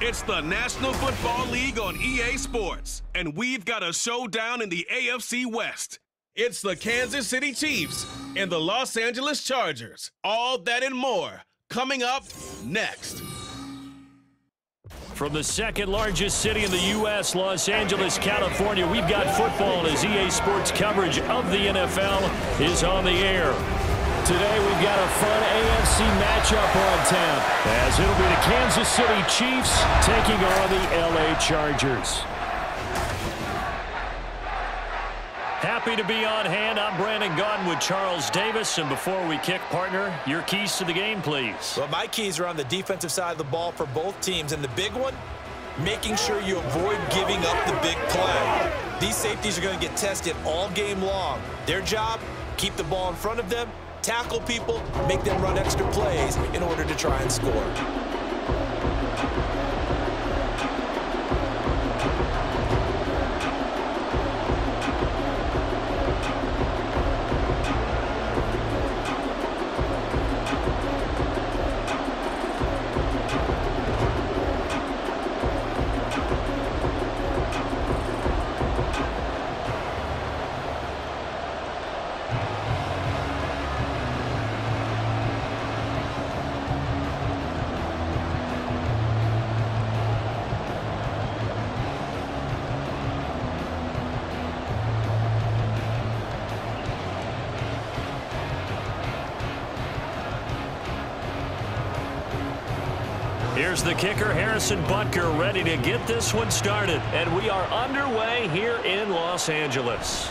It's the National Football League on EA Sports, and we've got a showdown in the AFC West. It's the Kansas City Chiefs and the Los Angeles Chargers. All that and more coming up next. From the second largest city in the U.S., Los Angeles, California, we've got football as EA Sports coverage of the NFL is on the air. Today we've got a fun AFC matchup on tap as it'll be the Kansas City Chiefs taking on the L.A. Chargers. Happy to be on hand. I'm Brandon Gaudin with Charles Davis. And before we kick, partner, your keys to the game, please. Well, my keys are on the defensive side of the ball for both teams. And the big one, making sure you avoid giving up the big play. These safeties are going to get tested all game long. Their job, keep the ball in front of them tackle people, make them run extra plays in order to try and score. Here's the kicker, Harrison Butker, ready to get this one started. And we are underway here in Los Angeles.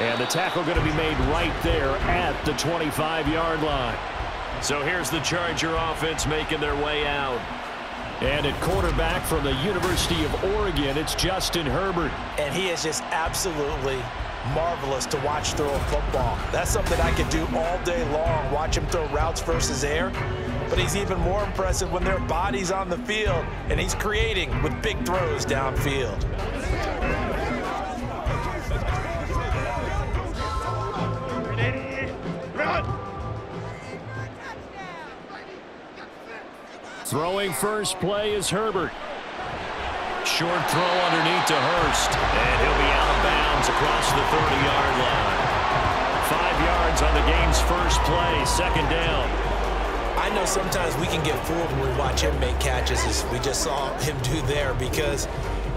And the tackle going to be made right there at the 25-yard line. So here's the Charger offense making their way out. And at quarterback from the University of Oregon, it's Justin Herbert. And he is just absolutely marvelous to watch throw a football. That's something I could do all day long, watch him throw routes versus air but he's even more impressive when their body's on the field and he's creating with big throws downfield. Throwing first play is Herbert. Short throw underneath to Hurst. And he'll be out of bounds across the 30-yard line. Five yards on the game's first play, second down. I know sometimes we can get fooled when we watch him make catches as we just saw him do there because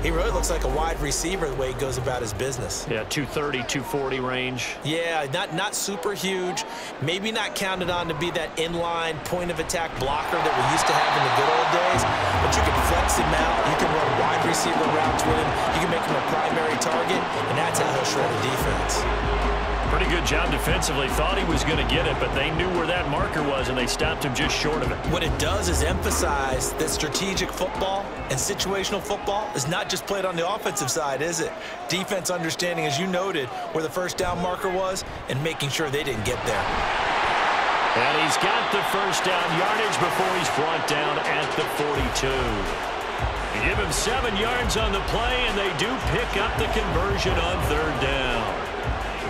he really looks like a wide receiver the way he goes about his business. Yeah, 230, 240 range. Yeah, not, not super huge. Maybe not counted on to be that inline point-of-attack blocker that we used to have in the good old days, but you can flex him out. You can run wide receiver routes with him. You can make him a primary target, and that's how he'll shred a defense. Pretty good job defensively. Thought he was going to get it, but they knew where that marker was, and they stopped him just short of it. What it does is emphasize that strategic football and situational football is not just played on the offensive side, is it? Defense understanding, as you noted, where the first down marker was and making sure they didn't get there. And he's got the first down yardage before he's brought down at the 42. give him seven yards on the play, and they do pick up the conversion on third down.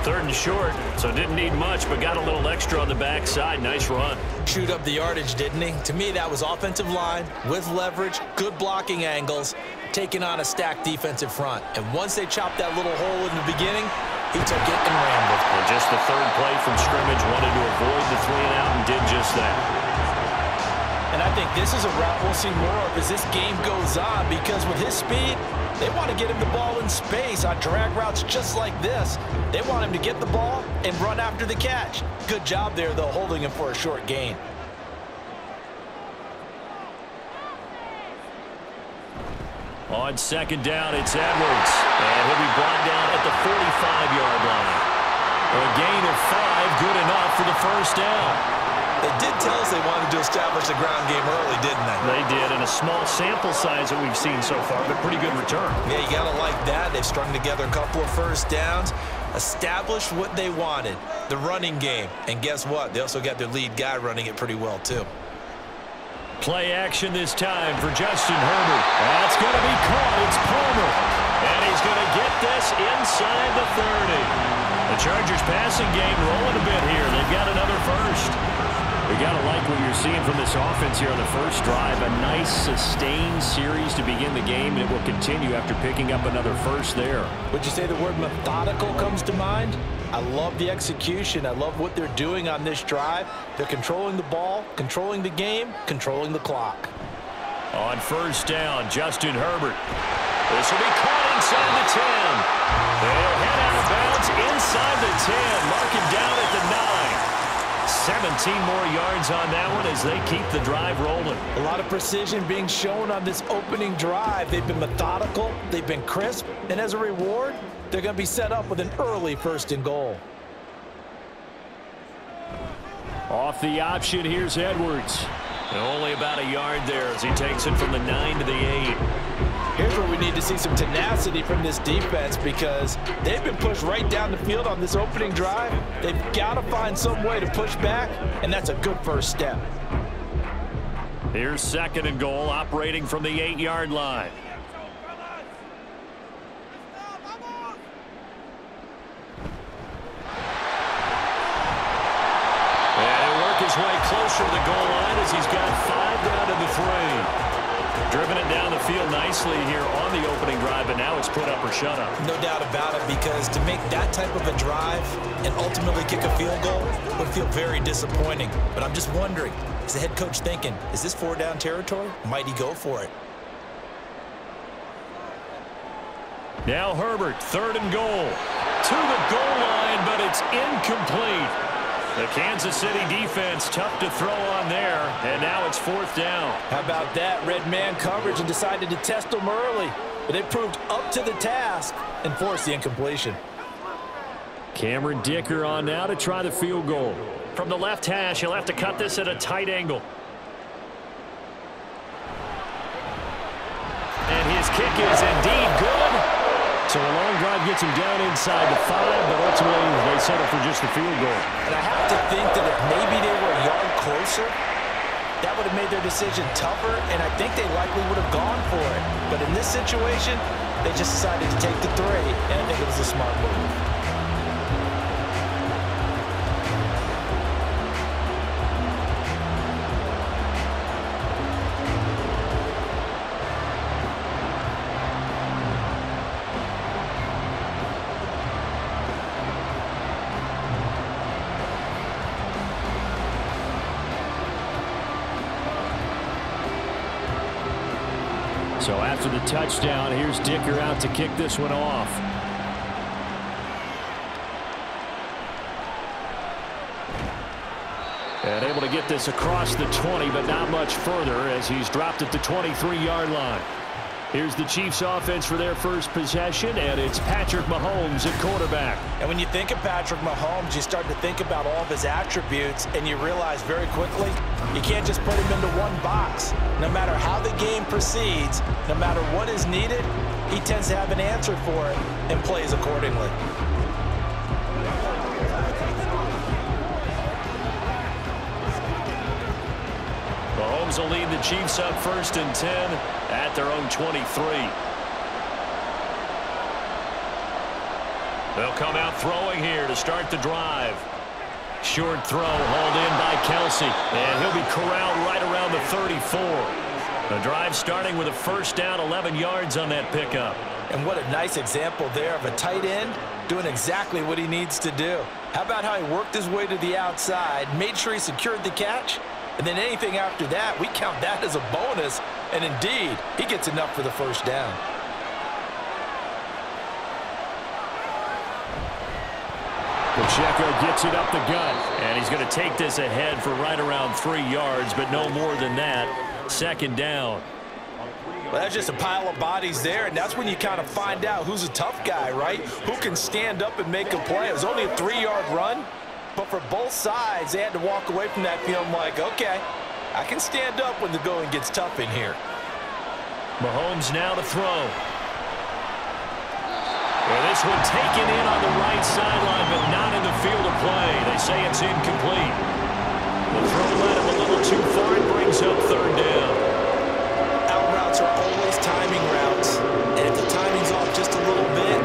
Third and short, so didn't need much, but got a little extra on the backside. Nice run. Chewed up the yardage, didn't he? To me, that was offensive line with leverage, good blocking angles, taking on a stacked defensive front. And once they chopped that little hole in the beginning, he took it and ran with it. And just the third play from scrimmage, wanted to avoid the three and out and did just that. And I think this is a route we'll see more of as this game goes on because with his speed, they want to get him the ball in space on drag routes just like this. They want him to get the ball and run after the catch. Good job there, though, holding him for a short gain. On second down, it's Edwards. And he'll be brought down at the 45-yard line. A gain of five, good enough for the first down. They did tell us they wanted to establish the ground game early, didn't they? They did, and a small sample size that we've seen so far, but pretty good return. Yeah, you got to like that. They've strung together a couple of first downs, established what they wanted, the running game. And guess what? They also got their lead guy running it pretty well, too. Play action this time for Justin Herbert. That's going to be caught. It's Palmer. And he's going to get this inside the 30. The Chargers passing game rolling a bit here. They've got another first. We got to like what you're seeing from this offense here on the first drive. A nice, sustained series to begin the game, and it will continue after picking up another first there. Would you say the word methodical comes to mind? I love the execution. I love what they're doing on this drive. They're controlling the ball, controlling the game, controlling the clock. On first down, Justin Herbert. This will be caught inside the 10. They'll head out of bounds inside the 10. Mark him down at the 9. 17 more yards on that one as they keep the drive rolling. A lot of precision being shown on this opening drive. They've been methodical, they've been crisp, and as a reward, they're going to be set up with an early first and goal. Off the option, here's Edwards. And only about a yard there as he takes it from the 9 to the 8. Here's where we need to see some tenacity from this defense because they've been pushed right down the field on this opening drive. They've got to find some way to push back, and that's a good first step. Here's second and goal, operating from the eight-yard line. And work his way closer to the goal line as he's got five down to the three. Driven it down the field nicely here on the opening drive, but now it's put up or shut up. No doubt about it, because to make that type of a drive and ultimately kick a field goal would feel very disappointing. But I'm just wondering, is the head coach thinking, is this four down territory? Might he go for it? Now Herbert, third and goal. To the goal line, but it's incomplete. The Kansas City defense tough to throw on there, and now it's fourth down. How about that? Red man coverage and decided to test them early, but it proved up to the task and forced the incompletion. Cameron Dicker on now to try the field goal. From the left hash, he'll have to cut this at a tight angle. And his kick is indeed good. So drive gets him down inside the five, but ultimately they settle for just the field goal. And I have to think that if maybe they were a yard closer, that would have made their decision tougher, and I think they likely would have gone for it. But in this situation, they just decided to take the three, and I think it was a smart move. So after the touchdown, here's Dicker out to kick this one off. And able to get this across the 20, but not much further as he's dropped at the 23-yard line. Here's the Chiefs offense for their first possession, and it's Patrick Mahomes at quarterback. And when you think of Patrick Mahomes, you start to think about all of his attributes, and you realize very quickly you can't just put him into one box. No matter how the game proceeds, no matter what is needed, he tends to have an answer for it and plays accordingly. Mahomes will lead the Chiefs up first and 10 at their own 23. They'll come out throwing here to start the drive. Short throw hauled in by Kelce. And he'll be corralled right around the 34. The drive starting with a first down, 11 yards on that pickup. And what a nice example there of a tight end doing exactly what he needs to do. How about how he worked his way to the outside, made sure he secured the catch, and then anything after that, we count that as a bonus. And indeed, he gets enough for the first down. Pacheco gets it up the gut, and he's going to take this ahead for right around three yards, but no more than that. Second down. Well, that's just a pile of bodies there, and that's when you kind of find out who's a tough guy, right? Who can stand up and make a play. It was only a three-yard run, but for both sides, they had to walk away from that feeling like, okay, I can stand up when the going gets tough in here. Mahomes now to throw. Well, this one taken in on the right sideline, but not in the field of play. They say it's incomplete. The throw led him a little too far. and brings up third down. Out routes are always timing routes. And if the timing's off just a little bit,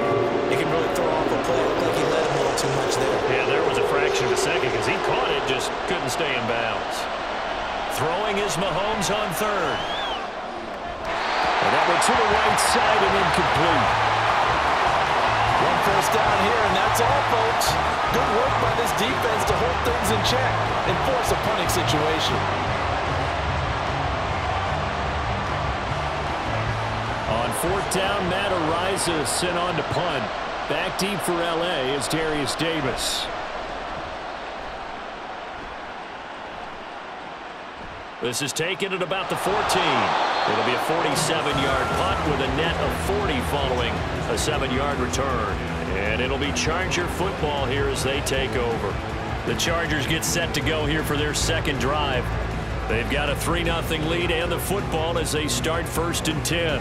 it can really throw off a play. Looked like he led him a little too much there. Yeah, there was a fraction of a second because he caught it, just couldn't stay in bounds. Throwing is Mahomes on third. And that went to the right side and incomplete. First down here, and that's all, folks. Good work by this defense to hold things in check and force a punting situation. On fourth down, Matt Araiza sent on to punt. Back deep for L.A. is Darius Davis. This is taken at about the 14. It'll be a 47-yard punt with a net of 40 following a 7-yard return. And it'll be Charger football here as they take over. The Chargers get set to go here for their second drive. They've got a 3-0 lead and the football as they start first and 10.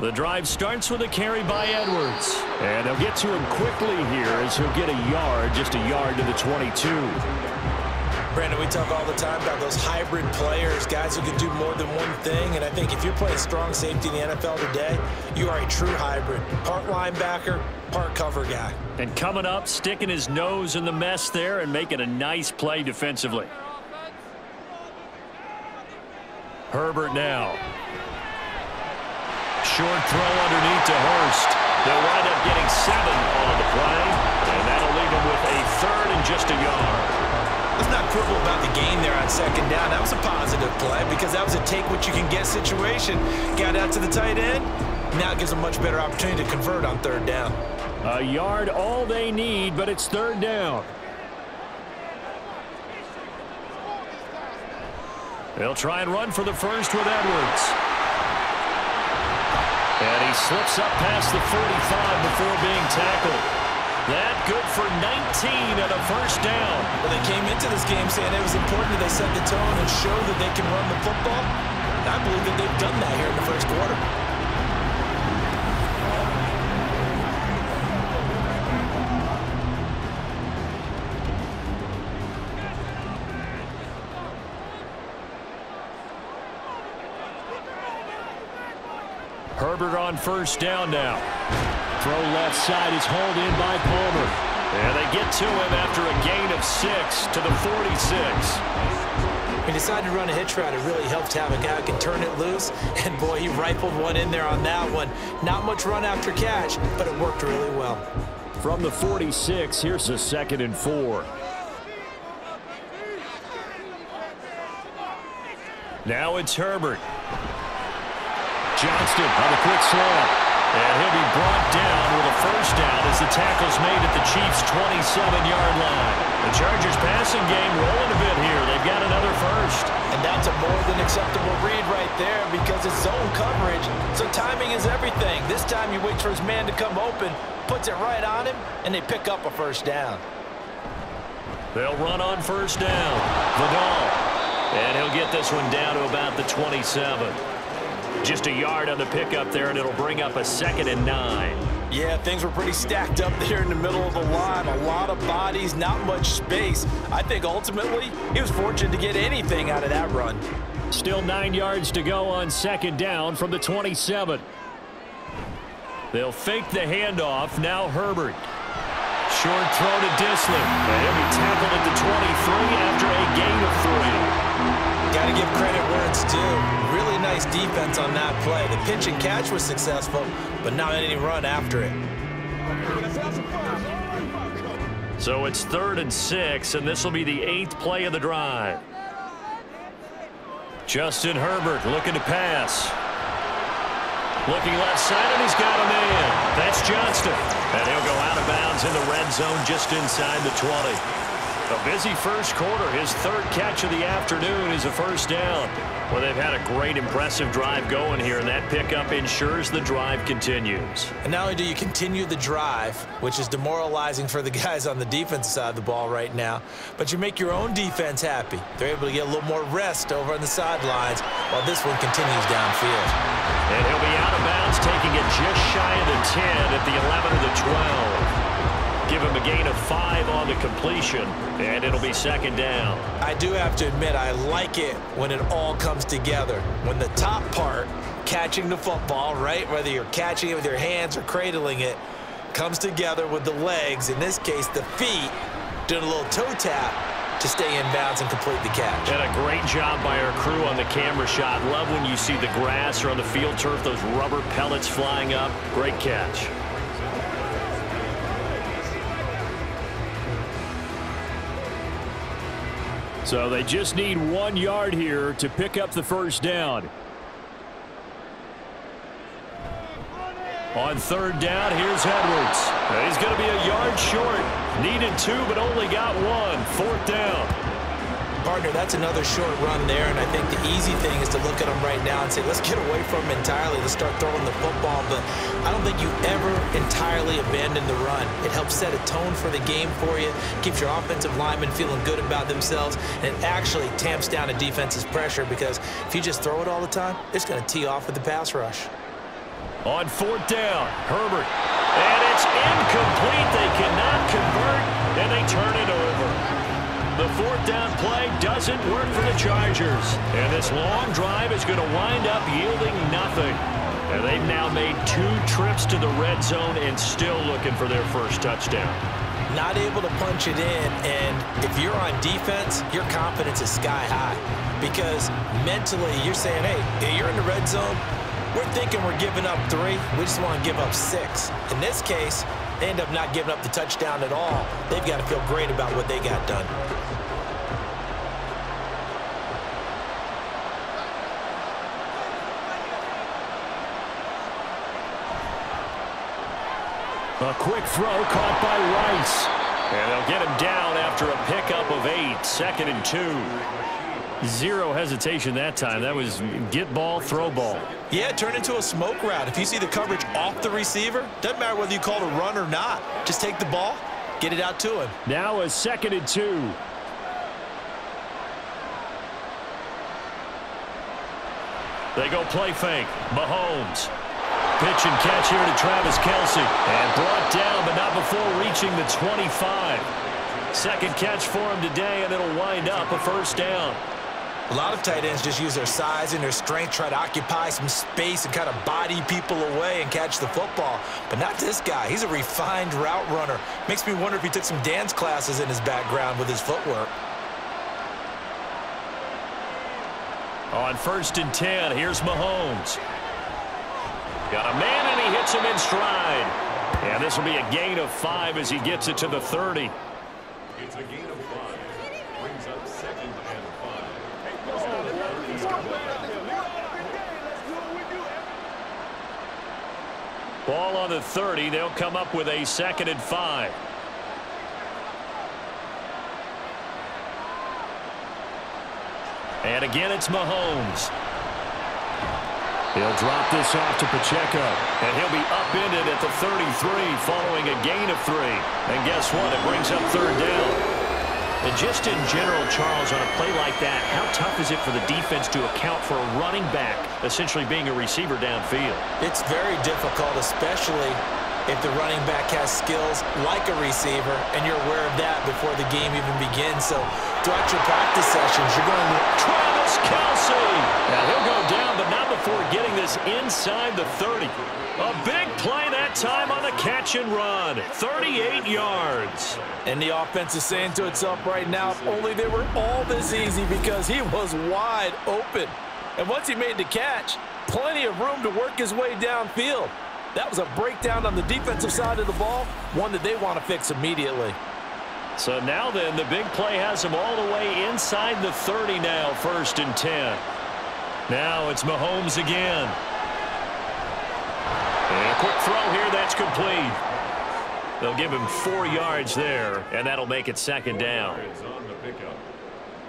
The drive starts with a carry by Edwards. And they'll get to him quickly here as he'll get a yard, just a yard to the 22. Brandon, we talk all the time about those hybrid players, guys who can do more than one thing. And I think if you're playing strong safety in the NFL today, you are a true hybrid. Part linebacker, part cover guy. And coming up, sticking his nose in the mess there and making a nice play defensively. Herbert now. Short throw underneath to Hurst. They'll wind up getting seven on the play, and that'll leave them with a third and just a yard. Let's not quibble about the game there on second down. That was a positive play because that was a take-what-you-can-get situation. Got out to the tight end. Now it gives them much better opportunity to convert on third down. A yard all they need, but it's third down. They'll try and run for the first with Edwards. He slips up past the 45 before being tackled. That good for 19 and a first down. Well, they came into this game saying it was important that they set the tone and show that they can run the football. I believe that they've done that here in the first quarter. Herbert on first down now. Throw left side is hauled in by Palmer. And they get to him after a gain of six to the 46. He decided to run a hitch route. It really helped to have a guy who can turn it loose. And, boy, he rifled one in there on that one. Not much run after catch, but it worked really well. From the 46, here's a second and four. Now it's Herbert. Johnston on the quick slant. And he'll be brought down with a first down as the tackle's made at the Chiefs' 27-yard line. The Chargers passing game rolling a bit here. They've got another first. And that's a more than acceptable read right there because it's zone coverage. So timing is everything. This time he waits for his man to come open, puts it right on him, and they pick up a first down. They'll run on first down. Vidal. And he'll get this one down to about the 27. Just a yard on the pickup there, and it'll bring up a second and nine. Yeah, things were pretty stacked up there in the middle of the line. A lot of bodies, not much space. I think ultimately he was fortunate to get anything out of that run. Still nine yards to go on second down from the 27. They'll fake the handoff. Now Herbert. Short throw to Dissly. And he'll be tackled at the 23 after a gain of three. Give credit where it's due. Really nice defense on that play. The pitch and catch was successful, but not any run after it. So it's third and six, and this will be the eighth play of the drive. Justin Herbert looking to pass. Looking left side, and he's got a man. That's Johnston. And he'll go out of bounds in the red zone just inside the 20. A busy first quarter. His third catch of the afternoon is a first down. Well, they've had a great, impressive drive going here, and that pickup ensures the drive continues. And not only do you continue the drive, which is demoralizing for the guys on the defensive side of the ball right now, but you make your own defense happy. They're able to get a little more rest over on the sidelines while this one continues downfield. And he'll be out of bounds, taking it just shy of the 10 at the 11 of the 12. Give him a gain of five on the completion, and it'll be second down. I do have to admit, I like it when it all comes together. When the top part, catching the football, right, whether you're catching it with your hands or cradling it, comes together with the legs, in this case the feet, doing a little toe tap, to stay in bounds and complete the catch. And a great job by our crew on the camera shot. Love when you see the grass or on the field turf, those rubber pellets flying up. Great catch. So they just need one yard here to pick up the first down. On third down, here's Edwards. He's going to be a yard short. Needed two, but only got one. Fourth down. Partner, that's another short run there, and I think the easy thing is to look at him right now and say, let's get away from him entirely. Let's start throwing the football, but I don't think you ever entirely abandon the run. It helps set a tone for the game for you, keeps your offensive linemen feeling good about themselves, and it actually tamps down a defense's pressure because if you just throw it all the time, it's going to tee off with the pass rush. On fourth down, Herbert. And it's incomplete. They cannot convert, and they turn it over. The fourth down play doesn't work for the Chargers. And this long drive is going to wind up yielding nothing. And they've now made two trips to the red zone and still looking for their first touchdown. Not able to punch it in, and if you're on defense, your confidence is sky high. Because mentally, you're saying, hey, you're in the red zone, we're thinking we're giving up three. We just want to give up six. In this case, they end up not giving up the touchdown at all. They've got to feel great about what they got done. A quick throw caught by Rice. And they'll get him down after a pickup of eight. Second and two. Zero hesitation that time. That was get ball, throw ball. Yeah, turn into a smoke route. If you see the coverage off the receiver, doesn't matter whether you call it a run or not. Just take the ball, get it out to him. Now a second and two. They go play fake. Mahomes. Pitch and catch here to Travis Kelce. And brought down, but not before reaching the 25. Second catch for him today, and it'll wind up a first down. A lot of tight ends just use their size and their strength, try to occupy some space and kind of body people away and catch the football. But not this guy. He's a refined route runner. Makes me wonder if he took some dance classes in his background with his footwork. On first and 10, here's Mahomes. Got a man, and he hits him in stride. And this will be a gain of five as he gets it to the 30. It's a gain of five. Brings up second and five. Ball on the 30. They'll come up with a second and five. And again, it's Mahomes. He'll drop this off to Pacheco. And he'll be upended at the 33 following a gain of three. And guess what? It brings up third down. And just in general, Charles, on a play like that, how tough is it for the defense to account for a running back essentially being a receiver downfield? It's very difficult, especially if the running back has skills like a receiver, and you're aware of that before the game even begins. So throughout your practice sessions, you're going to... Travis Kelce! Now he'll go down, but not before getting this inside the 30. A big play that time on the catch and run. 38 yards. And the offense is saying to itself right now, if only they were all this easy because he was wide open. And once he made the catch, plenty of room to work his way downfield. That was a breakdown on the defensive side of the ball, one that they want to fix immediately. So now then, the big play has him all the way inside the 30 now, first and 10. Now it's Mahomes again. And a quick throw here, that's complete. They'll give him four yards there, and that'll make it second down.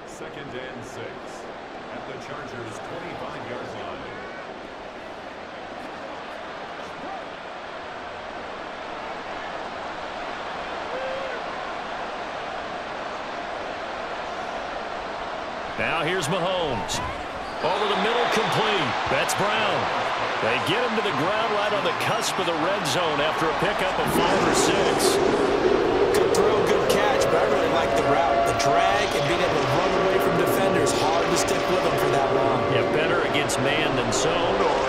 Second and six at the Chargers' 25-yard line. Now here's Mahomes. Over the middle, complete. That's Brown. They get him to the ground right on the cusp of the red zone after a pickup of five or six. Good throw, good catch, but I really like the route. The drag and being able to run away from defenders, hard to stick with them for that long. Yeah, better against man than zone or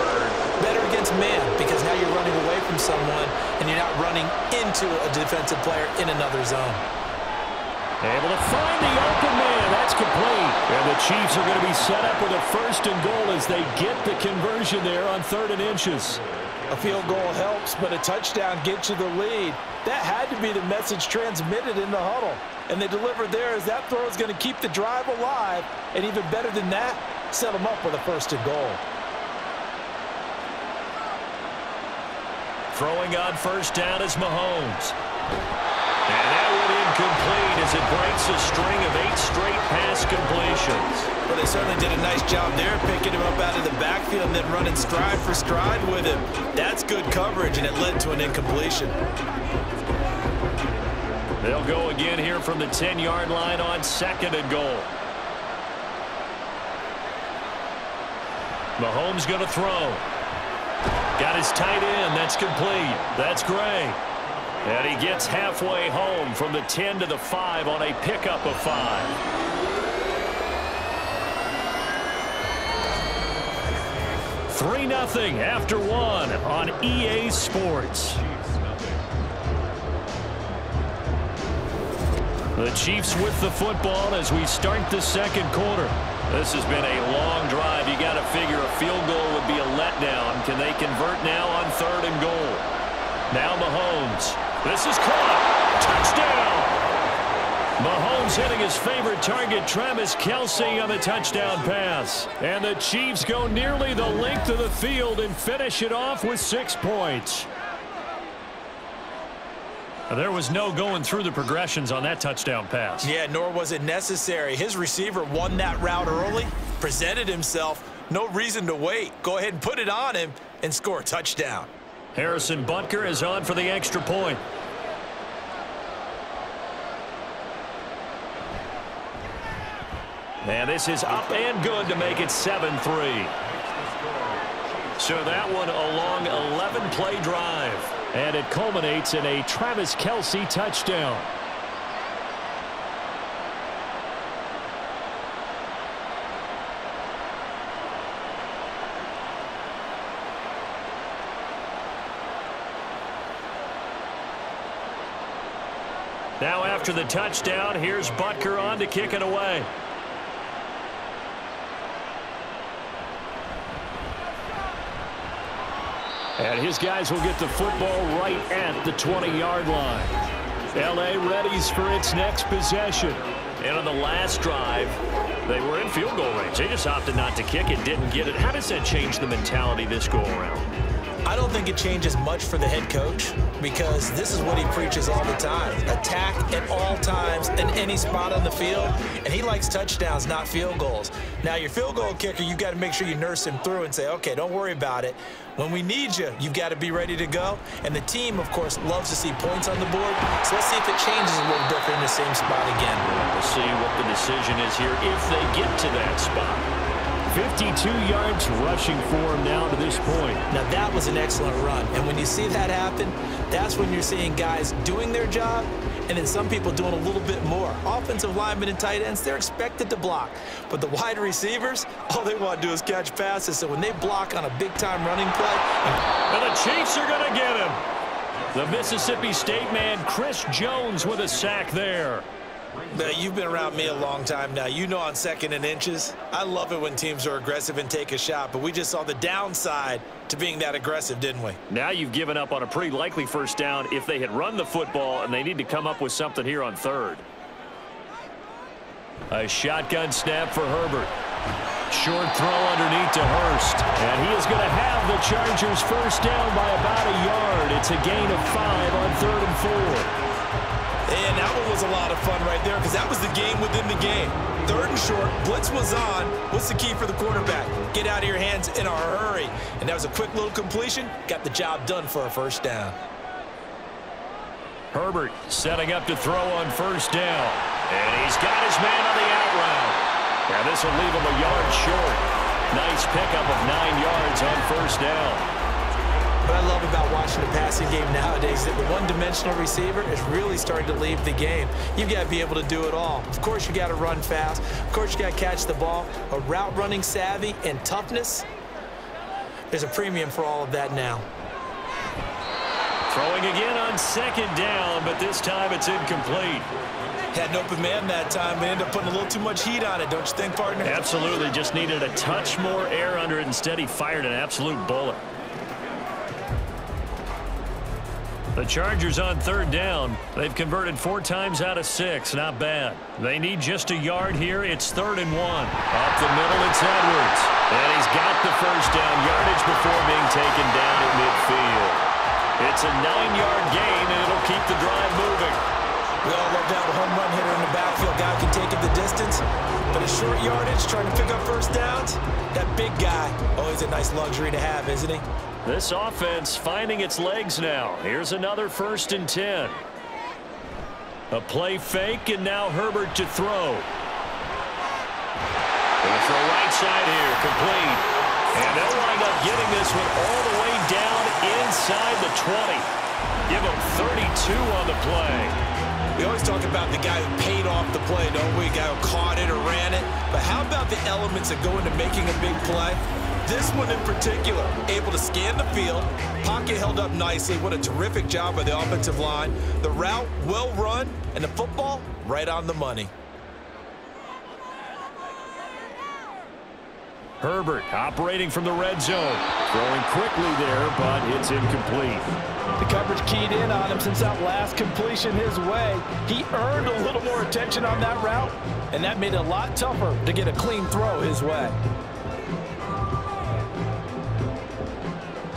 better against man because now you're running away from someone and you're not running into a defensive player in another zone. Able to find the open man. That's complete. And the Chiefs are going to be set up with a first and goal as they get the conversion there on third and inches. A field goal helps, but a touchdown gets you the lead. That had to be the message transmitted in the huddle. And they delivered there as that throw is going to keep the drive alive. And even better than that, set them up with a first and goal. Throwing on first down is Mahomes. And that incomplete as it breaks a string of eight straight pass completions. Well, they certainly did a nice job there, picking him up out of the backfield and then running stride for stride with him. That's good coverage, and it led to an incompletion. They'll go again here from the 10-yard line on second and goal. Mahomes going to throw. Got his tight end. That's complete. That's Gray. And he gets halfway home from the 10 to the 5 on a pickup of 5. Three nothing after one on EA Sports. The Chiefs with the football as we start the second quarter. This has been a long drive. You got to figure a field goal would be a letdown. Can they convert now on third and goal? Now Mahomes. This is caught. Touchdown. Mahomes hitting his favorite target, Travis Kelce, on the touchdown pass. And the Chiefs go nearly the length of the field and finish it off with six points. There was no going through the progressions on that touchdown pass. Yeah, nor was it necessary. His receiver won that route early, presented himself. No reason to wait. Go ahead and put it on him and score a touchdown. Harrison Butker is on for the extra point. And this is up and good to make it 7-3. So that one a long 11-play drive. And it culminates in a Travis Kelce touchdown. Now after the touchdown, here's Butker on to kick it away. And his guys will get the football right at the 20-yard line. L.A. readies for its next possession. And on the last drive, they were in field goal range. They just opted not to kick it, didn't get it. How does that change the mentality this go-around? I don't think it changes much for the head coach because this is what he preaches all the time. Attack at all times in any spot on the field, and he likes touchdowns, not field goals. Now, your field goal kicker, you've got to make sure you nurse him through and say, okay, don't worry about it. When we need you, you've got to be ready to go. And the team, of course, loves to see points on the board. So let's see if it changes a little bit in the same spot again. We'll see what the decision is here if they get to that spot. 52 yards rushing for him now to this point. Now, that was an excellent run. And when you see that happen, that's when you're seeing guys doing their job and then some people doing a little bit more. Offensive linemen and tight ends, they're expected to block. But the wide receivers, all they want to do is catch passes. So when they block on a big-time running play... And the Chiefs are going to get him. The Mississippi State man, Chris Jones, with a sack there. Now, you've been around me a long time now. You know on second and inches, I love it when teams are aggressive and take a shot, but we just saw the downside to being that aggressive, didn't we? Now you've given up on a pretty likely first down if they had run the football, and they need to come up with something here on third. A shotgun snap for Herbert. Short throw underneath to Hurst. And he is going to have the Chargers first down by about a yard. It's a gain of five on third and four. And that one was a lot of fun right there because that was the game within the game. Third and short, blitz was on. What's the key for the quarterback? Get out of your hands in a hurry. And that was a quick little completion. Got the job done for a first down. Herbert setting up to throw on first down. And he's got his man on the out route. And this will leave him a yard short. Nice pickup of nine yards on first down. What I love about watching the passing game nowadays is that the one-dimensional receiver is really starting to leave the game. You've got to be able to do it all. Of course, you got to run fast. Of course, you got to catch the ball. A route running savvy and toughness, there's a premium for all of that now. Throwing again on second down, but this time it's incomplete. Had an open man that time, but ended up putting a little too much heat on it, don't you think, partner? Absolutely. Just needed a touch more air under it. Instead, he fired an absolute bullet. The Chargers on third down. They've converted four times out of six. Not bad. They need just a yard here. It's third and one. Up the middle, it's Edwards. And he's got the first down yardage before being taken down at midfield. It's a nine-yard gain, and it'll keep the drive moving. We all love to have a home run hitter in the backfield. Guy can take it the distance. But a short yardage, trying to pick up first downs, that big guy, oh, always a nice luxury to have, isn't he? This offense finding its legs now. Here's another first and 10. A play fake, and now Herbert to throw. Going throw right side here, complete. And they'll wind up getting this one all the way down inside the 20. Give them 32 on the play. We always talk about the guy who paid off the play, don't we? The guy who caught it or ran it. But how about the elements that go into making a big play? This one in particular, able to scan the field, pocket held up nicely. What a terrific job by the offensive line. The route well run, and the football right on the money. Herbert operating from the red zone. Throwing quickly there, but it's incomplete. The coverage keyed in on him since that last completion his way. He earned a little more attention on that route, and that made it a lot tougher to get a clean throw his way.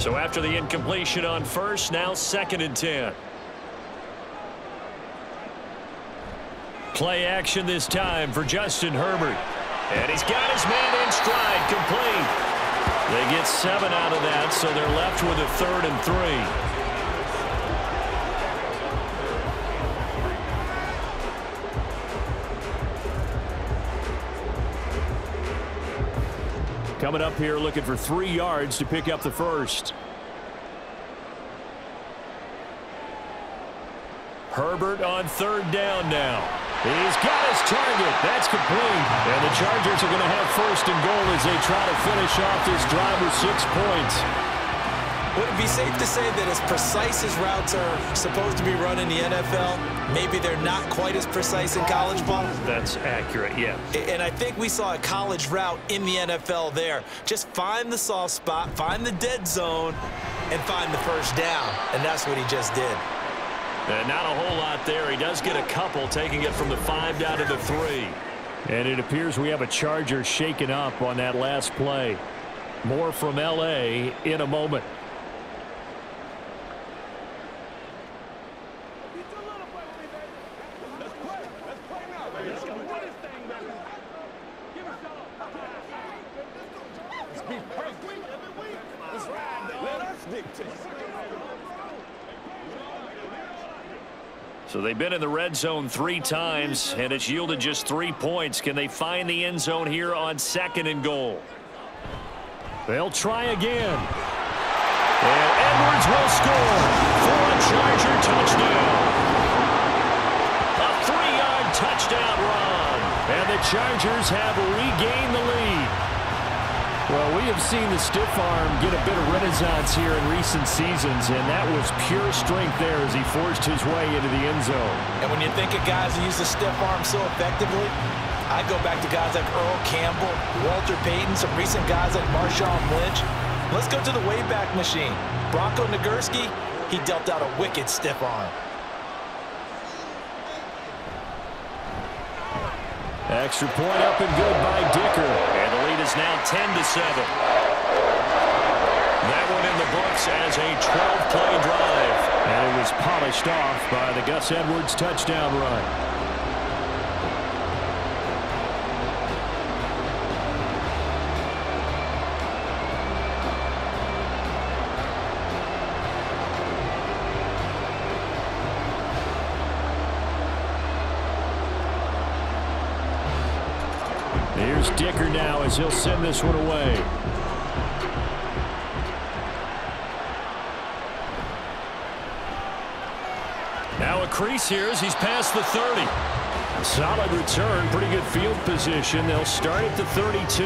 So after the incompletion on first, now second and 10. Play action this time for Justin Herbert. And he's got his man in stride, complete. They get seven out of that, so they're left with a third and three. Coming up here looking for three yards to pick up the first. Herbert on third down now. He's got his target. That's complete. And the Chargers are going to have first and goal as they try to finish off this drive with six points. Would it be safe to say that as precise as routes are supposed to be run in the NFL, maybe they're not quite as precise in college ball? That's accurate, yeah. And I think we saw a college route in the NFL there. Just find the soft spot, find the dead zone, and find the first down. And that's what he just did. And not a whole lot there. He does get a couple, taking it from the five down to the three. And it appears we have a Charger shaken up on that last play. More from L.A. in a moment. So they've been in the red zone three times, and it's yielded just three points. Can they find the end zone here on second and goal? They'll try again. And Edwards will score for a Charger touchdown. A three-yard touchdown run. And the Chargers have regained the lead. Well, we have seen the stiff arm get a bit of renaissance here in recent seasons, and that was pure strength there as he forced his way into the end zone. And when you think of guys who use the stiff arm so effectively, I go back to guys like Earl Campbell, Walter Payton, some recent guys like Marshawn Lynch. Let's go to the Wayback Machine. Bronco Nagurski, he dealt out a wicked stiff arm. Extra point up and good by Dicker is now 10 to 7. That one in the books as a 12-play drive. And it was polished off by the Gus Edwards touchdown run. as he'll send this one away. Now a crease here as he's past the 30. Solid return, pretty good field position. They'll start at the 32.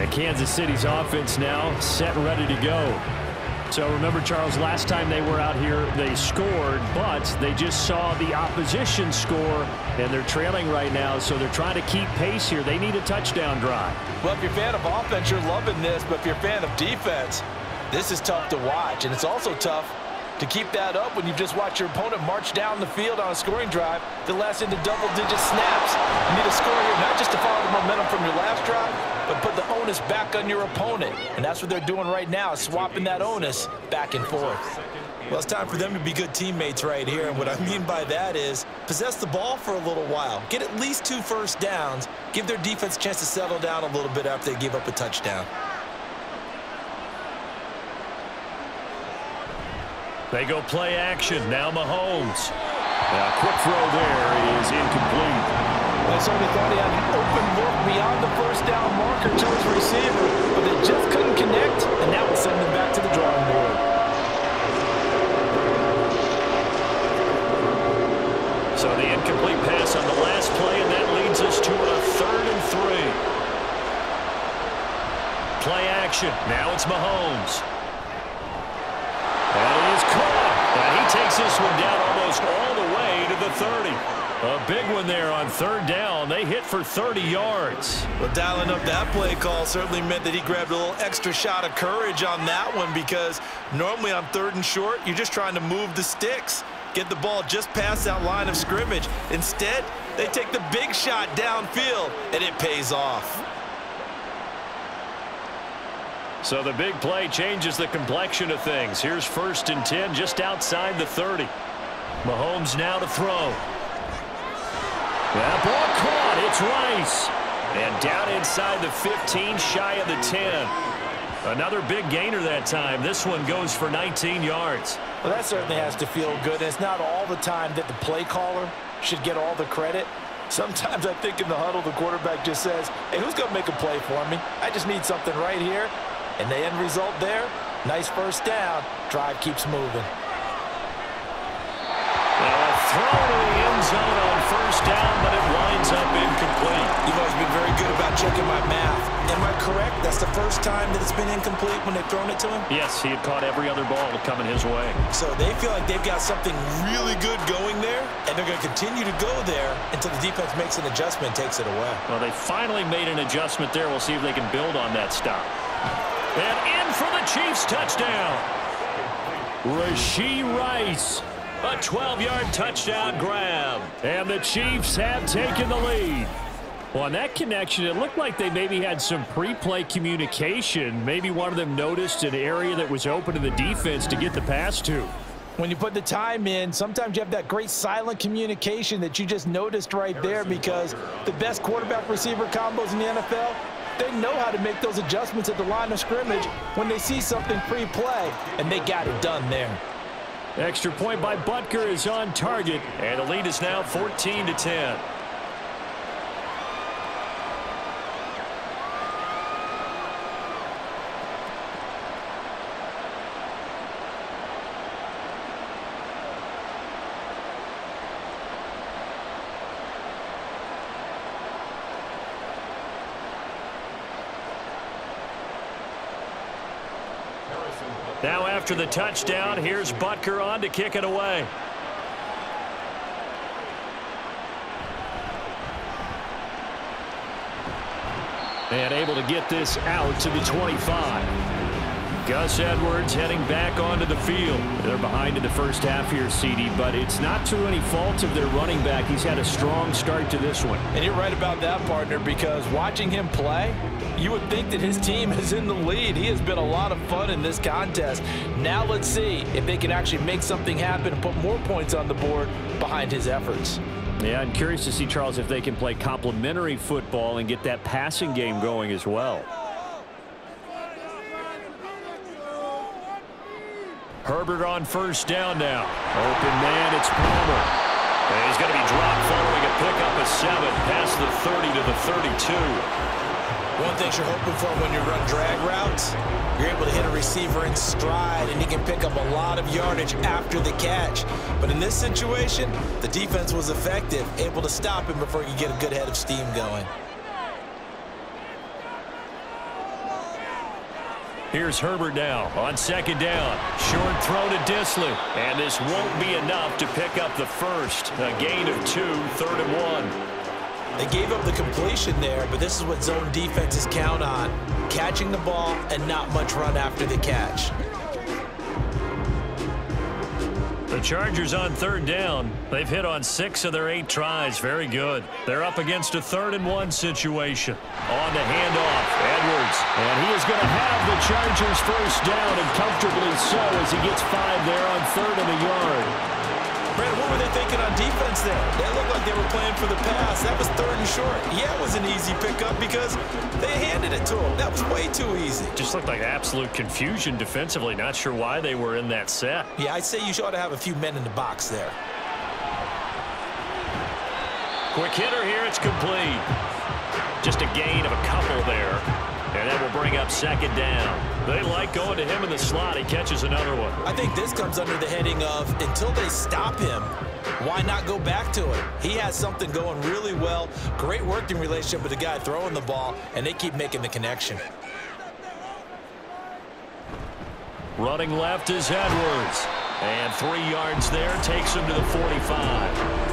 And Kansas City's offense now set ready to go. So remember, Charles, last time they were out here, they scored, but they just saw the opposition score, and they're trailing right now, so they're trying to keep pace here. They need a touchdown drive. Well, if you're a fan of offense, you're loving this, but if you're a fan of defense, this is tough to watch, and it's also tough to keep that up when you've just watch your opponent march down the field on a scoring drive that lasts into double-digit snaps. You need a score here, not just to follow the momentum from your last drive, but put the onus back on your opponent. And that's what they're doing right now, swapping that onus back and forth. Well, it's time for them to be good teammates right here. And what I mean by that is possess the ball for a little while. Get at least two first downs. Give their defense a chance to settle down a little bit after they give up a touchdown. They go play action. Now Mahomes. A quick throw there is incomplete. They certainly thought he had an open look beyond the first down marker to his receiver, but they just couldn't connect, and that will send them back to the drawing board. So the incomplete pass on the last play, and that leads us to a third and three. Play action. Now it's Mahomes. That is caught. And he takes this one down almost all the way to the 30. A big one there on third down. They hit for 30 yards. Well, dialing up that play call certainly meant that he grabbed a little extra shot of courage on that one because normally on third and short, you're just trying to move the sticks, get the ball just past that line of scrimmage. Instead, they take the big shot downfield, and it pays off. So the big play changes the complexion of things. Here's first and 10 just outside the 30. Mahomes now to throw. That ball caught. It's Rice. And down inside the 15, shy of the 10. Another big gainer that time. This one goes for 19 yards. Well, that certainly has to feel good. It's not all the time that the play caller should get all the credit. Sometimes I think in the huddle, the quarterback just says, hey, who's going to make a play for me? I just need something right here. And the end result there, nice first down. Drive keeps moving. Well, throw to the end zone on first down, but it winds up incomplete. You've always been very good about checking my math. Am I correct? That's the first time that it's been incomplete when they've thrown it to him? Yes, he had caught every other ball coming his way. So they feel like they've got something really good going there, and they're going to continue to go there until the defense makes an adjustment and takes it away. Well, they finally made an adjustment there. We'll see if they can build on that stop. And in for the Chiefs touchdown. Rashee Rice. A 12-yard touchdown grab. And the Chiefs have taken the lead. Well, on that connection, it looked like they maybe had some pre-play communication. Maybe one of them noticed an area that was open to the defense to get the pass to. When you put the time in, sometimes you have that great silent communication that you just noticed right there because the best quarterback-receiver combos in the NFL, they know how to make those adjustments at the line of scrimmage when they see something pre-play, and they got it done there. Extra point by Butker is on target, and the lead is now 14 to 10. Now after the touchdown, here's Butker on to kick it away. And able to get this out to the 25. Gus Edwards heading back onto the field. They're behind in the first half here, CD, but it's not to any fault of their running back. He's had a strong start to this one. And you're right about that, partner, because watching him play, you would think that his team is in the lead. He has been a lot of fun in this contest. Now let's see if they can actually make something happen and put more points on the board behind his efforts. Yeah, I'm curious to see, Charles, if they can play complementary football and get that passing game going as well. Herbert on first down now. Open man, it's Palmer. And he's going to be dropped following a pickup of seven past the 30 to the 32. One thing you're hoping for when you run drag routes, you're able to hit a receiver in stride, and he can pick up a lot of yardage after the catch. But in this situation, the defense was effective, able to stop him before he could get a good head of steam going. Here's Herbert now on second down. Short throw to Dissly. And this won't be enough to pick up the first. A gain of two, third and one. They gave up the completion there, but this is what zone defenses count on. Catching the ball and not much run after the catch. The Chargers on third down. They've hit on six of their eight tries. Very good. They're up against a third and one situation. On the handoff, Edwards. And he is going to have the Chargers first down, and comfortably so as he gets five there on third and a yard. What were they thinking on defense there? They looked like they were playing for the pass. That was third and short. Yeah, it was an easy pickup because they handed it to him. That was way too easy. Just looked like absolute confusion defensively. Not sure why they were in that set. Yeah, I'd say you ought to have a few men in the box there. Quick hitter here. It's complete. Just a gain of a couple there. And that will bring up second down. They like going to him in the slot. He catches another one. I think this comes under the heading of until they stop him, why not go back to it? He has something going really well. Great working relationship with the guy throwing the ball, and they keep making the connection. Running left is Edwards. And three yards there takes him to the 45.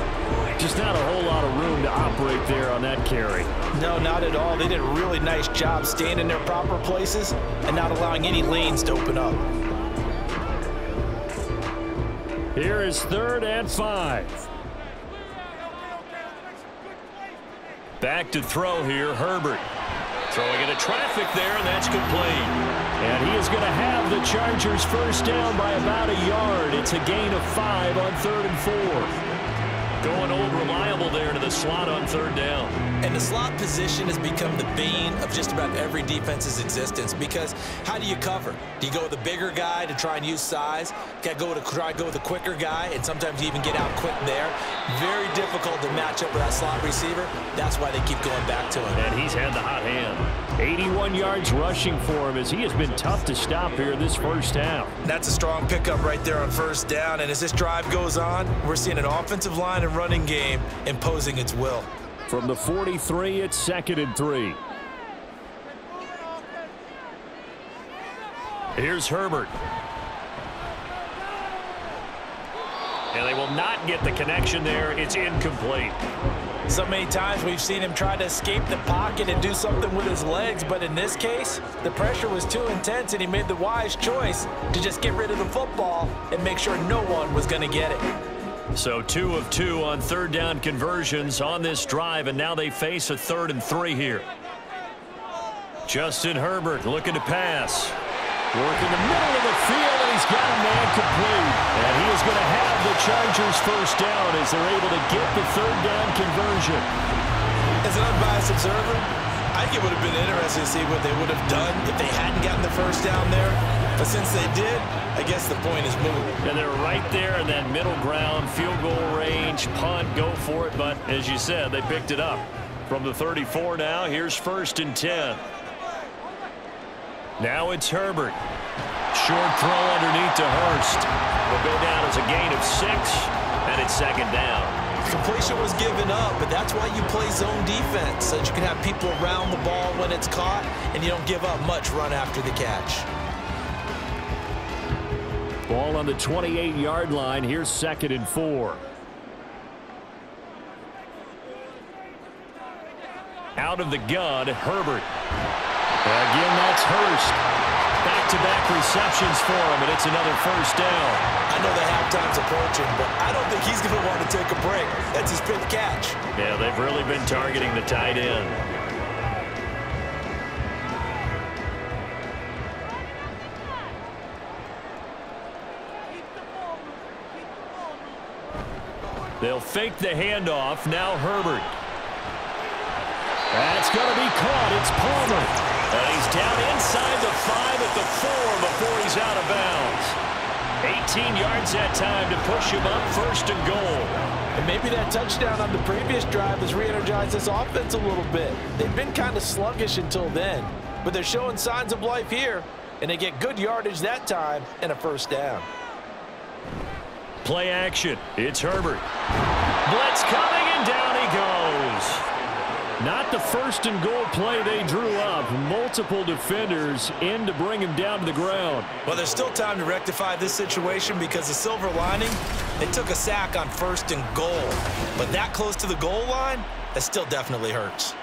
Just not a whole lot of room to operate there on that carry. No, not at all. They did a really nice job staying in their proper places and not allowing any lanes to open up. Here is third and five. Back to throw here, Herbert. Throwing into traffic there, and that's complete. And he is going to have the Chargers first down by about a yard. It's a gain of five on third and four. Going old reliable there to the slot on third down. And the slot position has become the bane of just about every defense's existence because how do you cover? Do you go with a bigger guy to try and use size? Got to go to try to go with a quicker guy, and sometimes you even get out quick there. Very difficult to match up with that slot receiver. That's why they keep going back to him. And he's had the hot hand. 81 yards rushing for him as he has been tough to stop here this first down. That's a strong pickup right there on first down. And as this drive goes on, we're seeing an offensive line and running game imposing its will. From the 43, it's second and three. Here's Herbert. And they will not get the connection there. It's incomplete. So many times we've seen him try to escape the pocket and do something with his legs, but in this case, the pressure was too intense and he made the wise choice to just get rid of the football and make sure no one was going to get it. So two of two on third down conversions on this drive, and now they face a third and three here. Justin Herbert looking to pass. Working the middle of the field, and he's got a man complete. And he is going to have the Chargers first down as they're able to get the third down conversion. As an unbiased observer, I think it would have been interesting to see what they would have done if they hadn't gotten the first down there. But since they did, I guess the point is moved. And they're right there in that middle ground, field goal range, punt, go for it. But as you said, they picked it up. From the 34 now, here's first and 10. Now it's Herbert. Short throw underneath to Hurst. Will go down as a gain of six, and it's second down. Completion was given up, but that's why you play zone defense, so that you can have people around the ball when it's caught, and you don't give up much run after the catch. Ball on the 28-yard line. Here's second and four. Out of the gun, Herbert. Again, that's Hurst. Back-to-back -back receptions for him, and it's another first down. I know the halftime's approaching, but I don't think he's going to want to take a break. That's his fifth catch. Yeah, they've really been targeting the tight end. They'll fake the handoff. Now Herbert. That's going to be caught. It's Palmer. And he's down inside the five at the four before he's out of bounds. 18 yards that time to push him up first and goal. And maybe that touchdown on the previous drive has re-energized this offense a little bit. They've been kind of sluggish until then, but they're showing signs of life here, and they get good yardage that time and a first down. Play action. It's Herbert. Blitz coming, and down he goes. Not the first and goal play they drew up. Multiple defenders in to bring him down to the ground. Well, there's still time to rectify this situation because the silver lining, they took a sack on first and goal. But that close to the goal line, that still definitely hurts.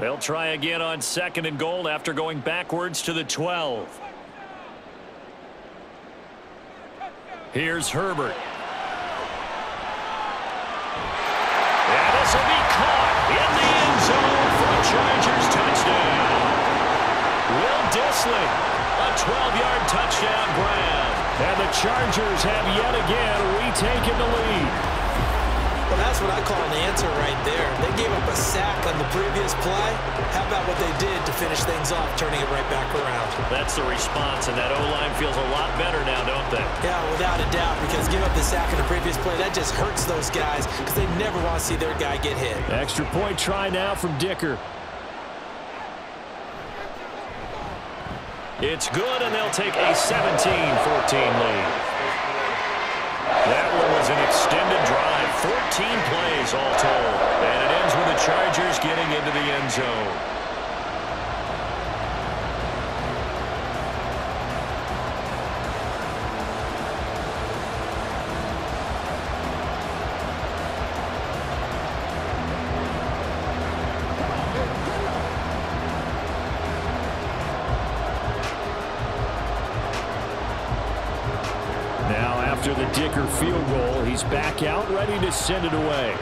They'll try again on second and goal after going backwards to the 12. Here's Herbert. And this will be caught in the end zone for a Chargers touchdown. Will Dissly, a 12-yard touchdown grab. And the Chargers have yet again retaken the lead. Well, that's what I call an answer right there. They gave up a sack on the previous play. How about what they did to finish things off, turning it right back around? That's the response, and that O-line feels a lot better now, don't they? Yeah, without a doubt, because give up the sack on the previous play, that just hurts those guys because they never want to see their guy get hit. Extra point try now from Dicker. It's good, and they'll take a 17-14 lead. An extended drive, 14 plays all told. And it ends with the Chargers getting into the end zone. To send it away.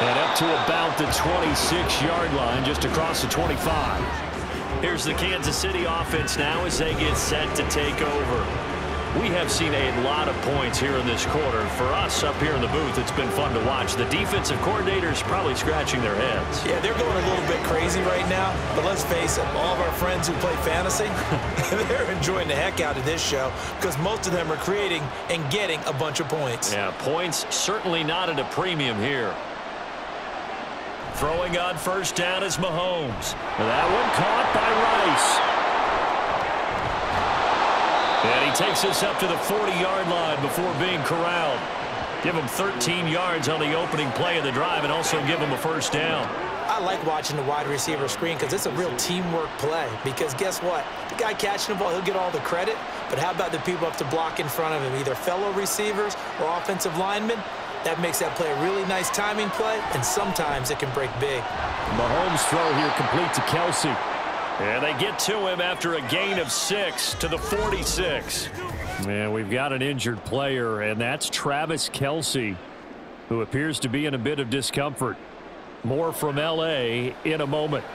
And up to about the 26-yard line, just across the 25. Here's the Kansas City offense now as they get set to take over. We have seen a lot of points here in this quarter. For us up here in the booth, it's been fun to watch. The defensive coordinators probably scratching their heads. Yeah, they're going a little bit crazy right now. But let's face it, all of our friends who play fantasy, they're enjoying the heck out of this show because most of them are creating and getting a bunch of points. Yeah, points certainly not at a premium here. Throwing on first down is Mahomes. That one caught by Rice. And he takes us up to the 40-yard line before being corralled. Give him 13 yards on the opening play of the drive and also give him a first down. I like watching the wide receiver screen because it's a real teamwork play. Because guess what? The guy catching the ball, he'll get all the credit. But how about the people up to block in front of him, either fellow receivers or offensive linemen? That makes that play a really nice timing play, and sometimes it can break big. Mahomes' throw here complete to Kelce. And they get to him after a gain of six to the 46. And we've got an injured player, and that's Travis Kelce, who appears to be in a bit of discomfort. More from L.A. in a moment.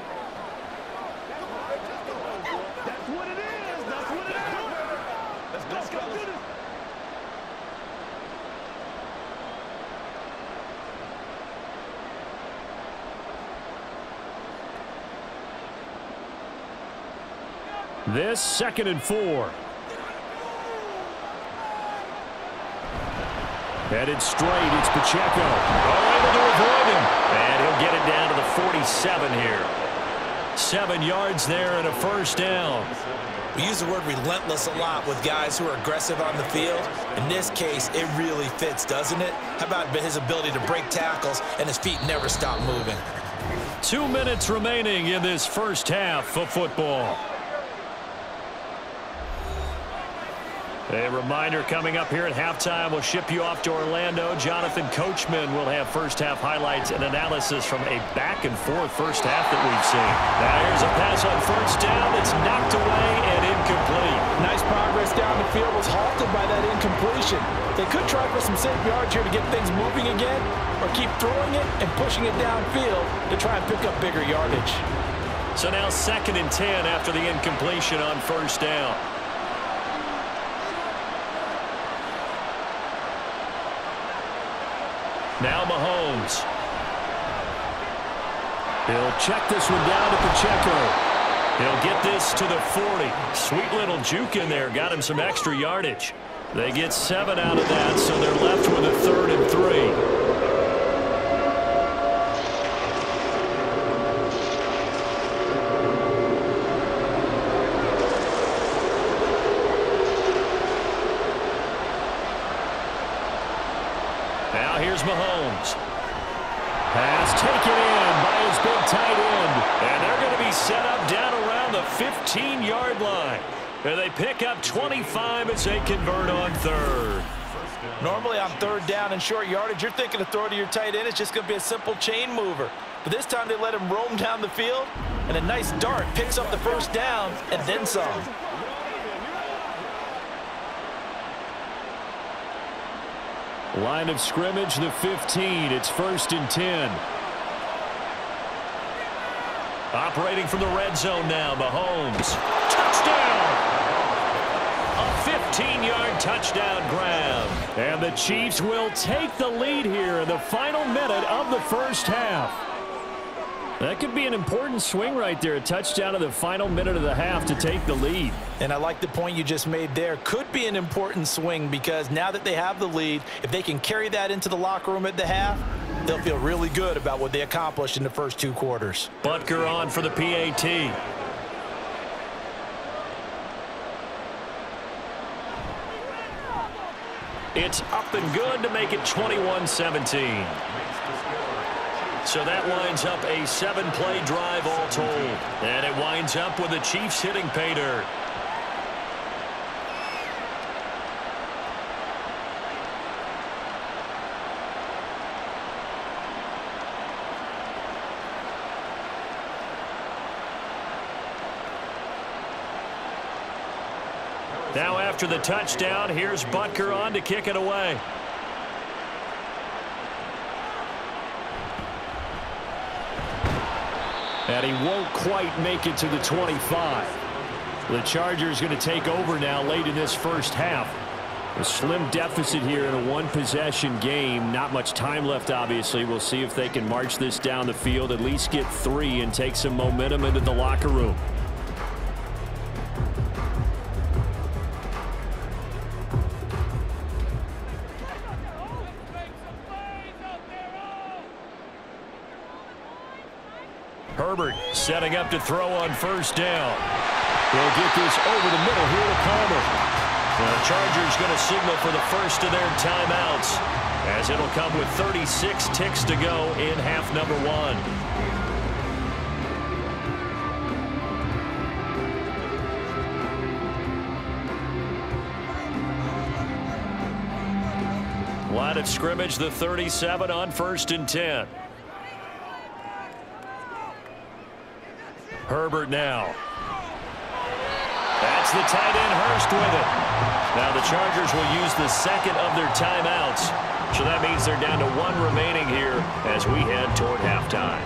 This second and four. Headed straight, it's Pacheco. Oh, able to avoid him. And he'll get it down to the 47 here. Seven yards there and a first down. We use the word relentless a lot with guys who are aggressive on the field. In this case, it really fits, doesn't it? How about his ability to break tackles and his feet never stop moving? Two minutes remaining in this first half of football. A reminder coming up here at halftime. We'll ship you off to Orlando. Jonathan Coachman will have first half highlights and analysis from a back and forth first half that we've seen. Now here's a pass on first down. It's knocked away and incomplete. Nice progress down the field was halted by that incompletion. They could try for some safe yards here to get things moving again or keep throwing it and pushing it downfield to try and pick up bigger yardage. So now second and 10 after the incompletion on first down. Now Mahomes. He'll check this one down to Pacheco. He'll get this to the 40. Sweet little juke in there. Got him some extra yardage. They get seven out of that, so they're left with a third and three. Now here's Mahomes. Pass taken in by his big tight end. And they're going to be set up down around the 15-yard line. And they pick up 25 as they convert on third. Normally on third down and short yardage, you're thinking to throw to your tight end. It's just going to be a simple chain mover. But this time they let him roam down the field, and a nice dart picks up the first down and then some. Line of scrimmage, the 15. It's first and 10. Operating from the red zone now, Mahomes. Touchdown! A 15-yard touchdown grab. And the Chiefs will take the lead here in the final minute of the first half. That could be an important swing right there. A touchdown in the final minute of the half to take the lead. And I like the point you just made there. Could be an important swing because now that they have the lead, if they can carry that into the locker room at the half, they'll feel really good about what they accomplished in the first two quarters. Butker on for the PAT. It's up and good to make it 21-17. So that winds up a seven-play drive all told. And it winds up with the Chiefs hitting pay dirt. Now after the touchdown, here's Butker on to kick it away. And he won't quite make it to the 25. The Chargers are going to take over now late in this first half. A slim deficit here in a one-possession game. Not much time left, obviously. We'll see if they can march this down the field, at least get three, and take some momentum into the locker room. Herbert setting up to throw on first down. They'll get this over the middle here to Palmer. The Chargers going to signal for the first of their timeouts as it'll come with 36 ticks to go in half number one. Line of scrimmage, the 37 on first and 10. Herbert now. That's the tight end Hurst with it. Now the Chargers will use the second of their timeouts. So that means they're down to one remaining here as we head toward halftime.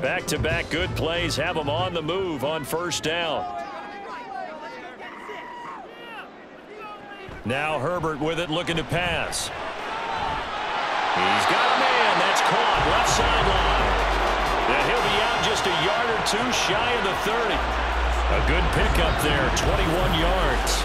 Back-to-back -back good plays have them on the move on first down. Now Herbert with it looking to pass. He's got a man. That's caught left sideline. And he'll be out just a yard or two shy of the 30. A good pickup there, 21 yards.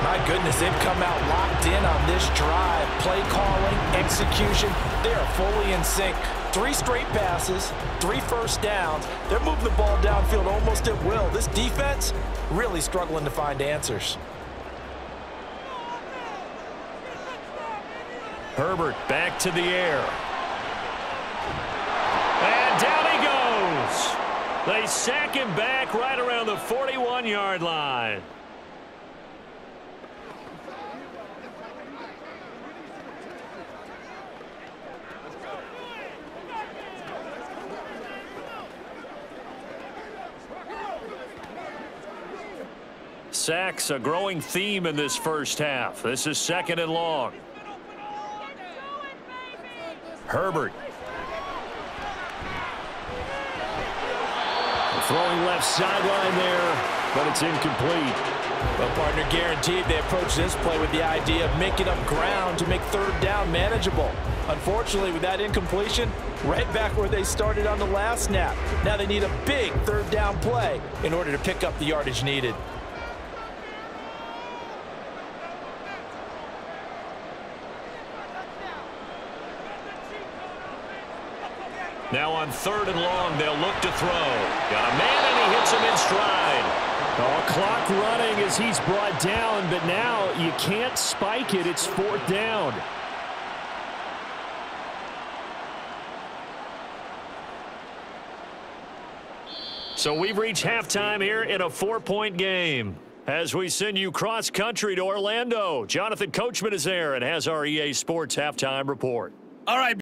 My goodness, they've come out locked in on this drive. Play calling, execution, they are fully in sync. Three straight passes, three first downs. They're moving the ball downfield almost at will. This defense really struggling to find answers. Herbert back to the air. And down he goes. They sack him back right around the 41-yard line. Sacks a growing theme in this first half. This is second and long. Herbert. Throwing left sideline there, but it's incomplete. Well, partner, guaranteed they approach this play with the idea of making up ground to make third down manageable. Unfortunately, with that incompletion, right back where they started on the last snap. Now they need a big third down play in order to pick up the yardage needed. Now on third and long, they'll look to throw. Got a man, and he hits him in stride. Oh, clock running as he's brought down, but now you can't spike it. It's fourth down. So we've reached halftime here in a four-point game. As we send you cross-country to Orlando, Jonathan Coachman is there and has our EA Sports halftime report. All right.